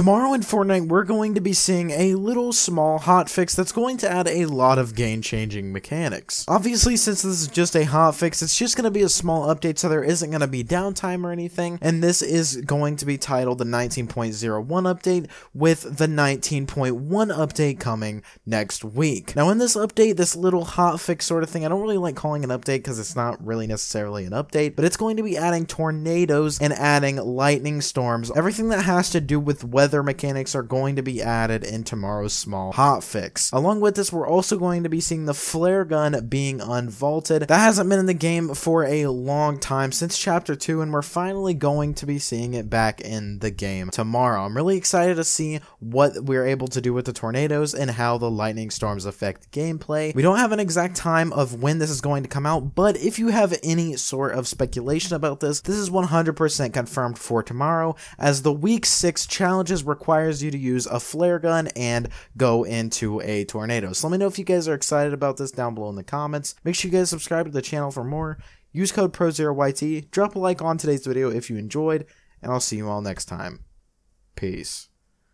Tomorrow in Fortnite, we're going to be seeing a little small hotfix that's going to add a lot of game-changing mechanics. Obviously, since this is just a hotfix, it's just going to be a small update, so there isn't going to be downtime or anything, and this is going to be titled the 19.01 update, with the 19.1 update coming next week. Now, in this update, this little hotfix sort of thing, I don't really like calling an update because it's not really necessarily an update, but it's going to be adding tornadoes and adding lightning storms, everything that has to do with weather mechanics are going to be added in tomorrow's small hotfix. Along with this, we're also going to be seeing the flare gun being unvaulted. That hasn't been in the game for a long time since chapter 2 and we're finally going to be seeing it back in the game tomorrow. I'm really excited to see what we're able to do with the tornadoes and how the lightning storms affect gameplay. We don't have an exact time of when this is going to come out, but if you have any sort of speculation about this, this is 100% confirmed for tomorrow as the week 6 challenge just requires you to use a flare gun and go into a tornado. So let me know if you guys are excited about this down below in the comments. Make sure you guys subscribe to the channel for more. Use code PRO0YT. Drop a like on today's video if you enjoyed, and I'll see you all next time. Peace.